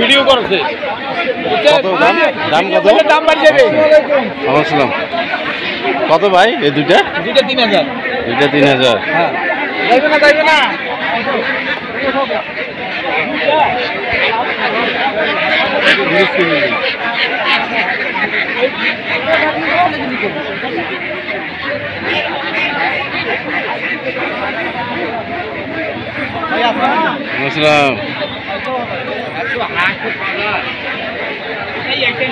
Video করছে। দাম? কত? দাম যাবে আসসালাম কত ভাই এই দুইটা? দুইটা তিন হাজার। দুইটা তিন হাজার। হ্যাঁ। না যাইবে যাও নিয়ে যাও আমাকে বাজার বুঝিয়ে এসে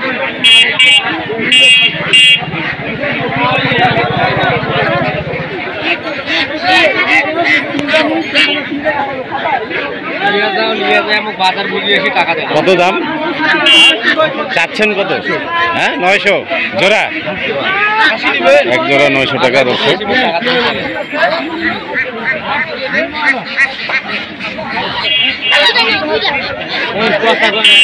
টাকা দেয় কত দাম? চাচ্ছেন কত? হ্যাঁ নয়শো। জোড়া? এক জোড়া নয়শো টাকা দর্শক। টাকা দেয়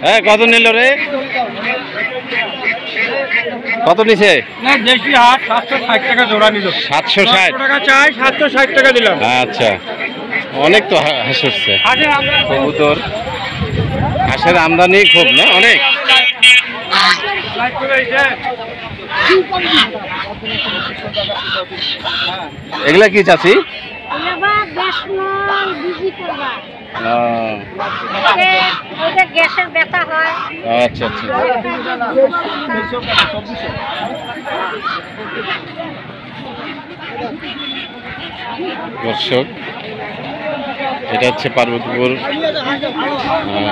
হ্যাঁ কত নিল রে? কত নিছে? না দেশি হাট সাতশো ষাট টাকা জোড়া নিল। সাতশো ষাট? টাকা চাই সাতশো ষাট টাকা দিলাম। আচ্ছা। অনেক তো হা- হাঁস উঠছে। হাটে আমরা কবুতর। হাঁসের আমদানি খুব না? অনেক? এগুলা কি চাচি? গ্যাসের ব্যথা হয়। আচ্ছা আচ্ছা। দর্শক এটা হচ্ছে পার্বতীপুর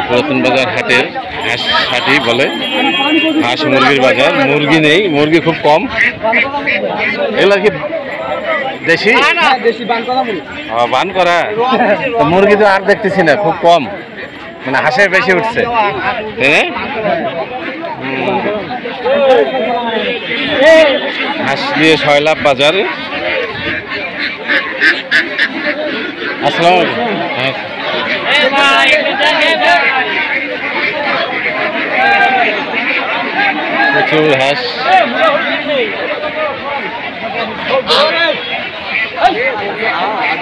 পুরাতন বাজার হাটের হাঁস হাটি বলে। হাঁস মুরগির বাজার। মুরগি নেই মুরগি খুব কম। এগুলা কি দেশি? দেশি বান করা মুড়ি। ও, বান করা? তো মুরগি তো আর দেখতেছি না খুব কম। মানে হাঁসে বেশি উঠছে। হ্যাঁ। হাঁস দিয়ে ছয় লাভ বাজারে। আসসালামু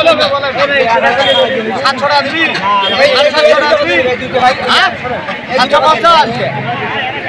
আলাইকুম হ্যাঁ। প্রচুর হাঁস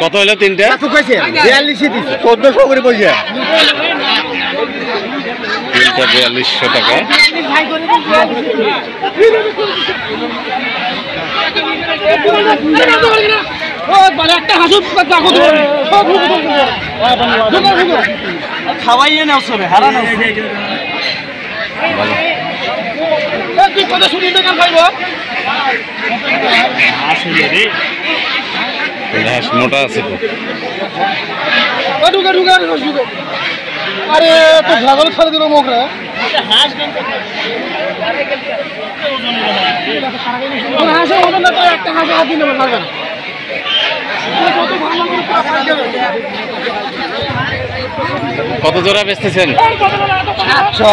কত হলো তিনটা চোদ্দশো করে পয়সা তিনটা বিয়াল্লিশশো টাকা খাওয়াইয়ে নাও সবে হারা নাও ভালো তুই কথা শুনি না খাইব তিনটা হাঁস মোটা আছে তো। ঢুকে ঢুকে ঢুকে। আরে তো ছাড়ে দিল মুখ রে। ওজন না তো একটা হাসে হাত না। কত কত জোড়া বেচতেছেন? সাতশো।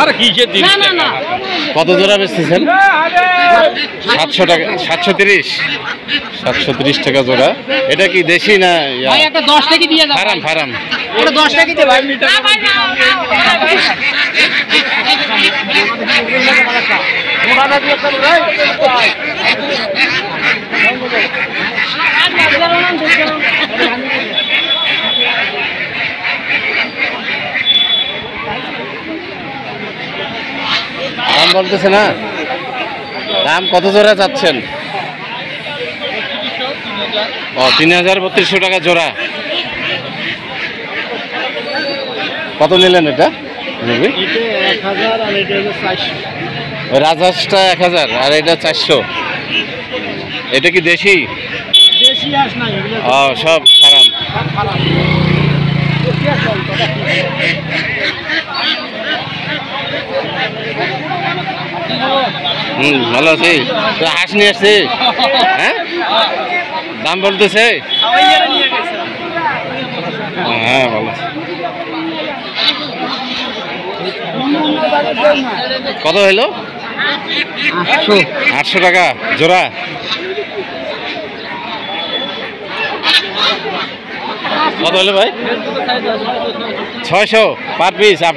আর কিসের দিন কত জোড়া বেচতেছেন সাতশো টাকা সাতশো তিরিশ সাতশো তিরিশ টাকা জোড়া এটা কি দেশি না ইয়া? ভাই একটা দশ টাকা দিয়ে যাও ফার্ম ফার্ম ভাই দাম বলতেছে না? দাম কত জোড়া চাচ্ছেন? ও, তিন হাজার বত্রিশশো টাকা জোড়া। কত নিলেন এটা রাজহাঁসটা এক হাজার আর এটা চারশো। এটা কি দেশি? ও, সব ফার্ম হুম ভালো আছি। তো হাঁস নিয়ে আসছি হ্যাঁ? দাম বলতেছে? হ্যাঁ ভালো কত হইল? আটশো। টাকা জোড়া? কত হলো ভাই? ছয়শো পার পিস আপ